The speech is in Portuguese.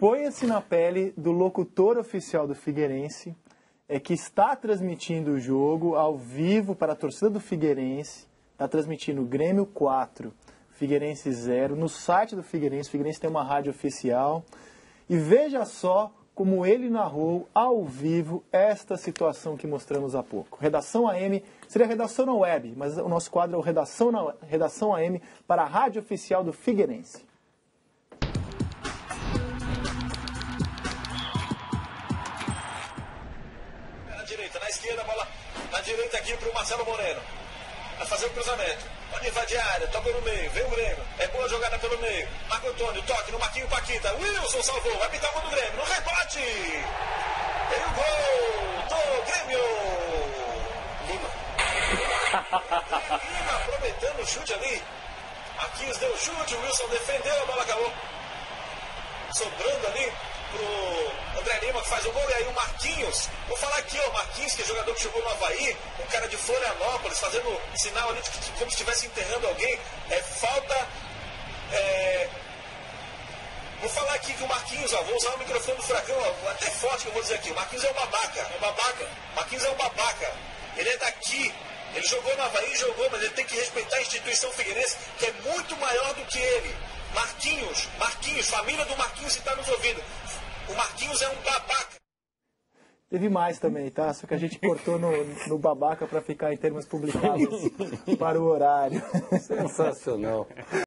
Ponha-se na pele do locutor oficial do Figueirense, é que está transmitindo o jogo ao vivo para a torcida do Figueirense. Está transmitindo Grêmio 4, Figueirense 0, no site do Figueirense. O Figueirense tem uma rádio oficial. E veja só como ele narrou ao vivo esta situação que mostramos há pouco. Redação AM, seria redação na web, mas o nosso quadro é o Redação, na, redação AM para a rádio oficial do Figueirense. Esquerda, bola na direita aqui para o Marcelo Moreno. Vai fazer o cruzamento. Pode invadir a área, toca no meio, vem o Grêmio. É boa jogada pelo meio. Marco Antônio, toque no Marquinho Paquita. Wilson salvou, vai pintar o do Grêmio. No rebote! Tem o gol do Grêmio! Lima. Lima aproveitando o chute ali. Marquinhos deu chute, o Wilson defendeu, a bola acabou sobrando ali pro André Lima que faz o gol, e aí o Marquinhos, jogador que jogou no Havaí, um cara de Florianópolis, fazendo sinal ali de como se estivesse enterrando alguém, é falta. É... Vou falar aqui que o Marquinhos, ó, vou usar o microfone do Furacão, ó, até forte que eu vou dizer aqui, o Marquinhos é um babaca, é um babaca, Marquinhos é um babaca, ele é daqui, ele jogou no Havaí, jogou, mas ele tem que respeitar a instituição figueirense, que é muito maior do que ele. Marquinhos, Marquinhos, família do Marquinhos que está nos ouvindo. O Marquinhos é um babaca. Teve mais também, tá? Só que a gente cortou no, no babaca para ficar em termos publicados para o horário. Sensacional.